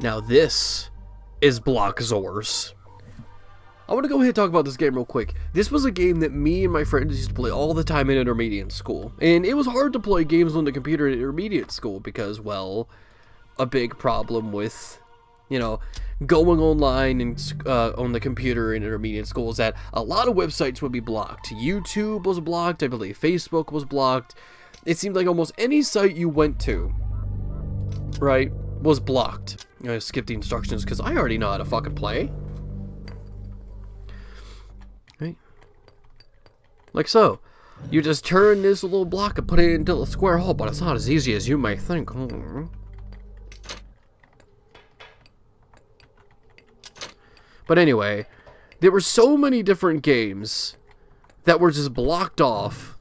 Now this is Block Bloxorz. I want to go ahead and talk about this game real quick. This was a game that me and my friends used to play all the time in intermediate school. And it was hard to play games on the computer in intermediate school because, well, a big problem with, you know, going online and uh, on the computer in intermediate school is that a lot of websites would be blocked. YouTube was blocked, I believe Facebook was blocked. It seemed like almost any site you went to, right, was blocked. I skipped the instructions because I already know how to fucking play. Right? Like so. You just turn this little block and put it into a square hole, but it's not as easy as you may think. Hmm. But anyway, there were so many different games that were just blocked off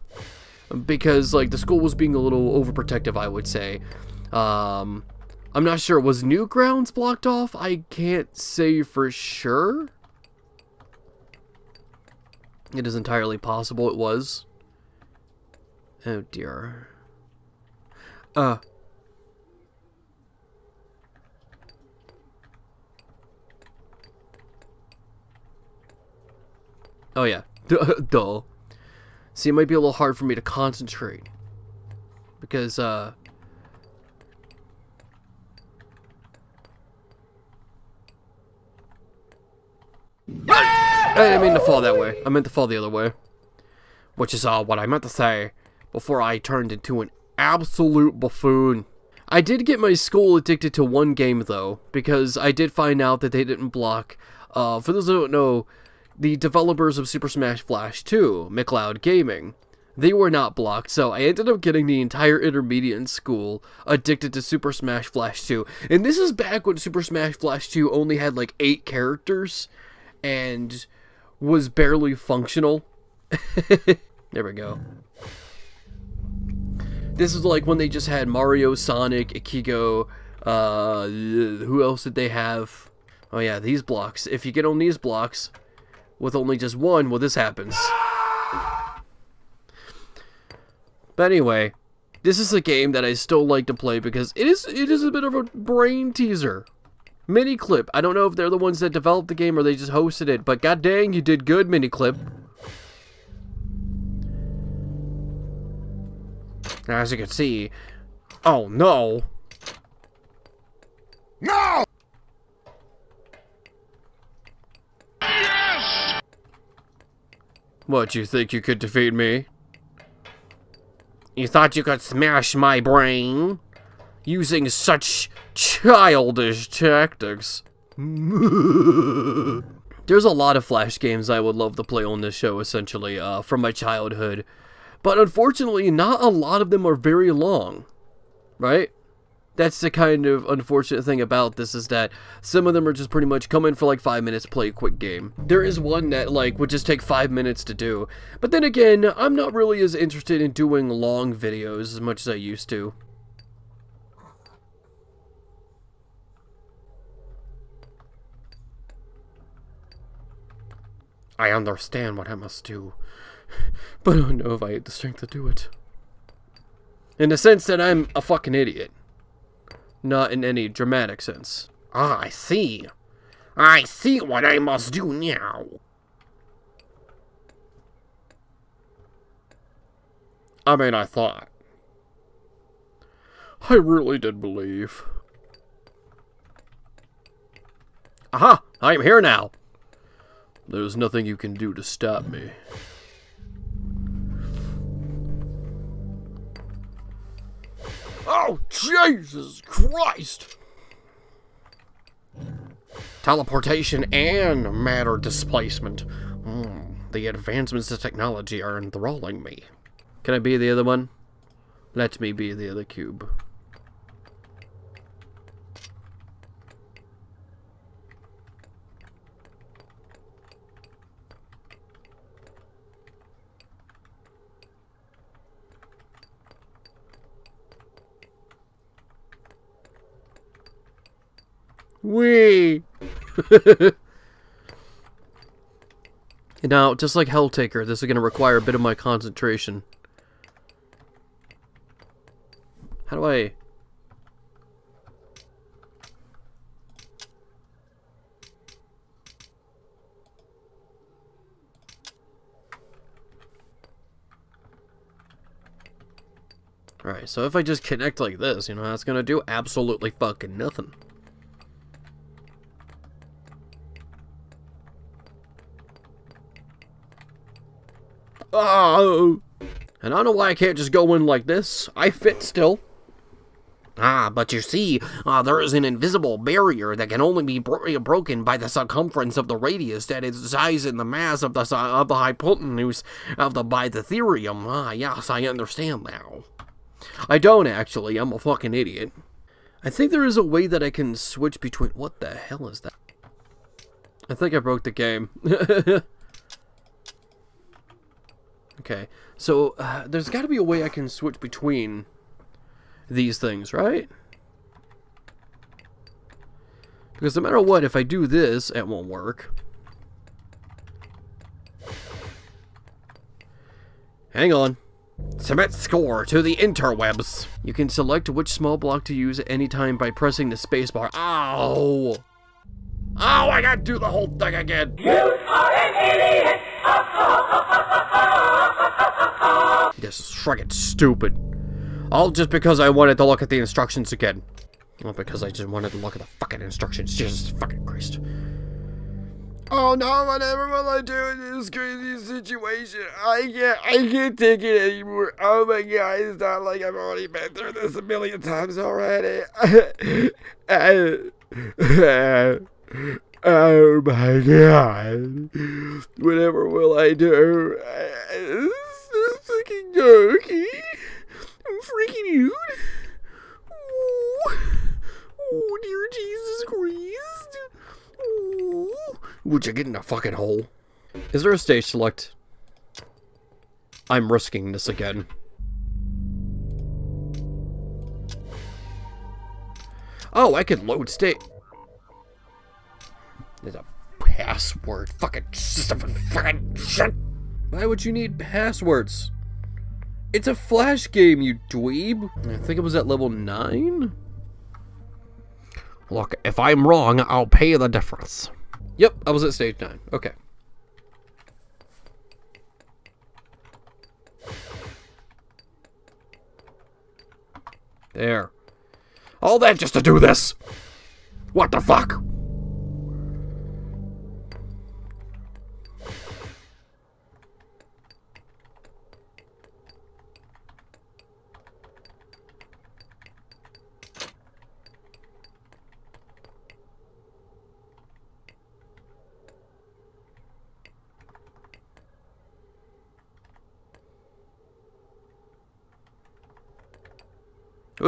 because like the school was being a little overprotective, I would say. Um, I'm not sure. Was Newgrounds blocked off? I can't say for sure. It is entirely possible it was. Oh dear. Uh. Oh yeah. Duh. See, it might be a little hard for me to concentrate. Because, uh... I didn't mean to fall that way. I meant to fall the other way. Which is uh, what I meant to say before I turned into an absolute buffoon. I did get my school addicted to one game, though, because I did find out that they didn't block. Uh, for those who don't know, the developers of Super Smash Flash 2, McLeod Gaming, they were not blocked, so I ended up getting the entire intermediate school addicted to Super Smash Flash 2. And this is back when Super Smash Flash 2 only had like 8 characters and was barely functional. there we go. This is like when they just had Mario, Sonic, Ichigo, uh, who else did they have? Oh yeah, these blocks. If you get on these blocks with only just one, well this happens. But anyway, this is a game that I still like to play because it is it is a bit of a brain teaser. Miniclip. I don't know if they're the ones that developed the game or they just hosted it, but god dang, you did good, Miniclip. As you can see, oh no. No! Yes! What, do you think you could defeat me? You thought you could smash my brain? Using such childish tactics. There's a lot of Flash games I would love to play on this show, essentially, uh, from my childhood. But unfortunately, not a lot of them are very long, right? That's the kind of unfortunate thing about this is that some of them are just pretty much come in for like five minutes, play a quick game. There is one that like would just take five minutes to do. But then again, I'm not really as interested in doing long videos as much as I used to. I understand what I must do, but I don't know if I have the strength to do it. In the sense that I'm a fucking idiot. Not in any dramatic sense. Ah, I see. I see what I must do now. I mean, I thought. I really did believe. Aha! I'm here now! There's nothing you can do to stop me. Oh, Jesus Christ! Teleportation and matter displacement. Mm, the advancements of technology are enthralling me. Can I be the other one? Let me be the other cube. Wee! now, just like Helltaker, this is going to require a bit of my concentration. How do I... Alright, so if I just connect like this, you know, that's gonna do absolutely fucking nothing. Oh! And I don't know why I can't just go in like this. I fit still. Ah, but you see, uh, there is an invisible barrier that can only be bro broken by the circumference of the radius that is size and the mass of the of the hypotenuse of the by the theorem. Ah, yes, I understand now. I don't actually. I'm a fucking idiot. I think there is a way that I can switch between. What the hell is that? I think I broke the game. okay, so uh, there's got to be a way I can switch between these things, right? Because no matter what, if I do this, it won't work. Hang on. Submit score to the interwebs. You can select which small block to use at any time by pressing the spacebar. Ow! Oh, I gotta do the whole thing again. You are an idiot! This is friggin' stupid. All just because I wanted to look at the instructions again. Not because I just wanted to look at the fucking instructions. Jesus fucking Christ. Oh no, whatever will I do in this crazy situation? I can't, I can't take it anymore. Oh my god, it's not like I've already been through this a million times already. oh my god. Whatever will I do? Is dorky. I'm freaking out. Oh, oh dear Jesus Christ. Oh. Would you get in a fucking hole? Is there a stage select? I'm risking this again. Oh, I can load state. There's a password. Fucking system. Fucking shit. Why would you need passwords? It's a flash game, you dweeb. I think it was at level 9? Look, if I'm wrong, I'll pay the difference. Yep, I was at stage 9. Okay. There. All that just to do this! What the fuck?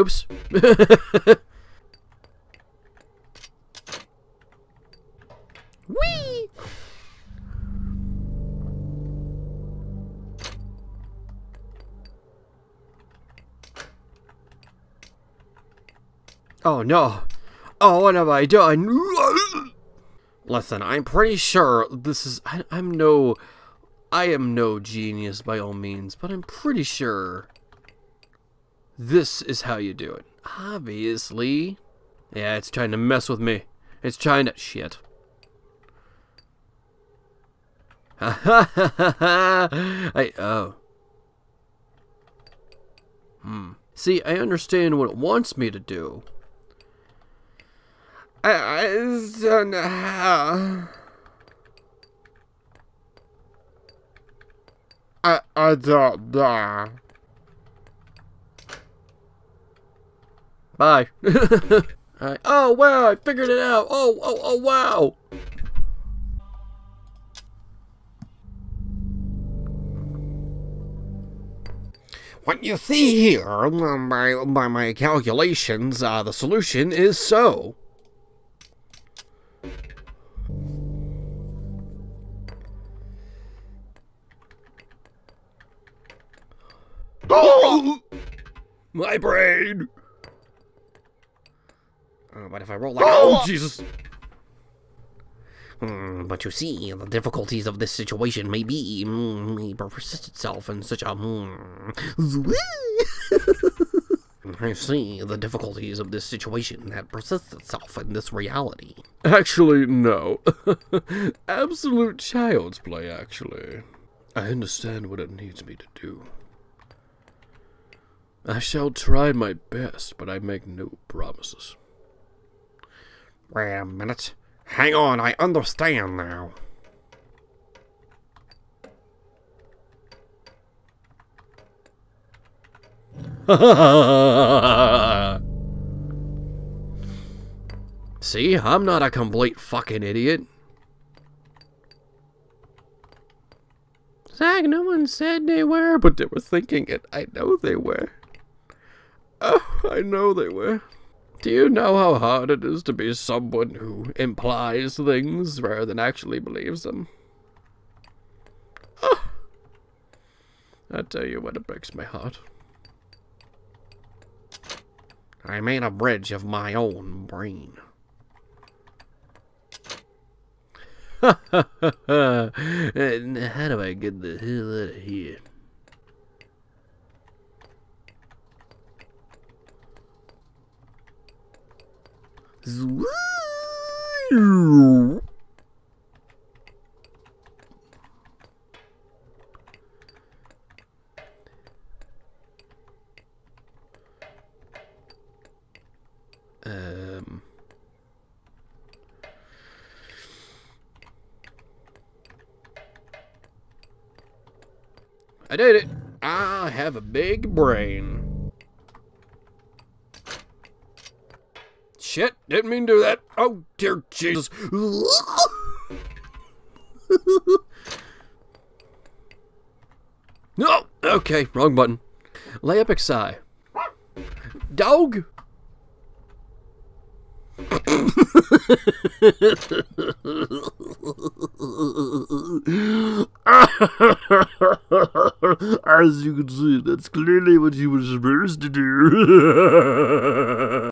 Oops. Whee! Oh no. Oh, what have I done? Listen, I'm pretty sure This is. I, I'm no. I am no genius by all means, but I'm pretty sure this is how you do it. Obviously. Yeah, it's trying to mess with me. It's trying to... Shit. Ha ha ha ha! I... Oh. Hmm. See, I understand what it wants me to do. I, I don't know how. I, I don't know. Bye. right. Oh, wow, I figured it out. Oh, oh, oh, wow. What you see here, um, by, by my calculations, uh, the solution is so. Oh! My brain! But if I roll like oh, Jesus. Mm, but you see, the difficulties of this situation may be mm, may persist itself in such a. Mm, I see the difficulties of this situation that persists itself in this reality. Actually, no. Absolute child's play, actually. I understand what it needs me to do. I shall try my best, but I make no promises. Wait a minute. Hang on, I understand now. See, I'm not a complete fucking idiot. Zach, no one said they were, but they were thinking it. I know they were. Oh, I know they were. Do you know how hard it is to be someone who implies things rather than actually believes them? Ah! Oh. I tell you what, it breaks my heart. I made a bridge of my own brain. and how do I get the hell out of here? Um. I did it. I have a big brain. Shit, didn't mean to do that. Oh, dear Jesus. no, okay, wrong button. Lay epic sigh. Dog. As you can see, that's clearly what you were supposed to do.